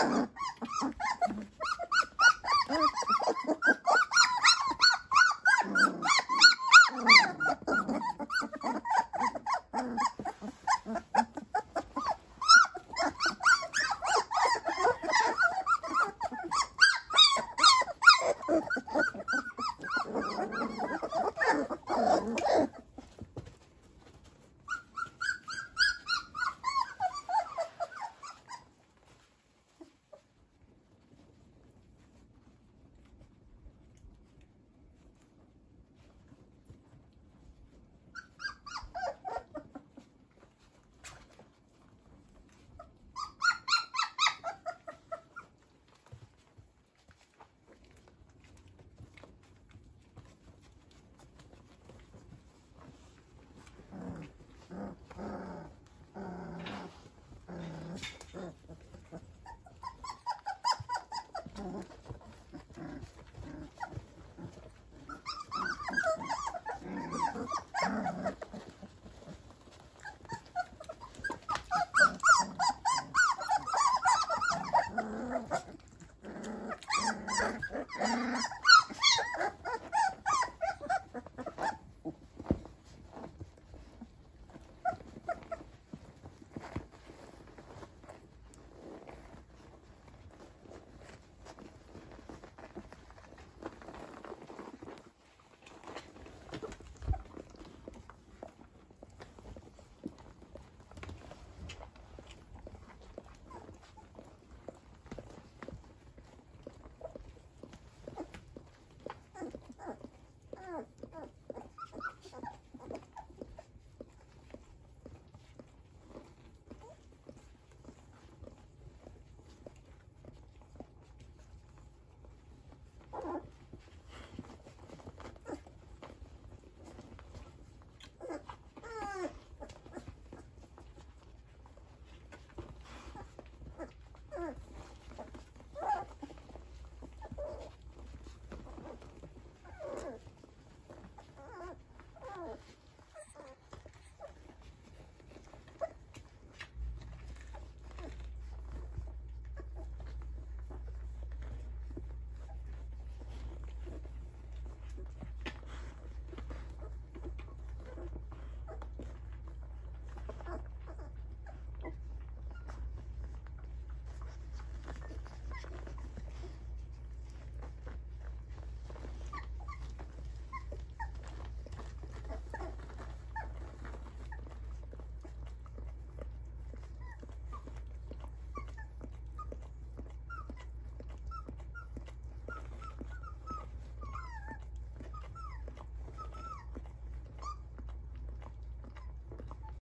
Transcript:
Ha ha ha!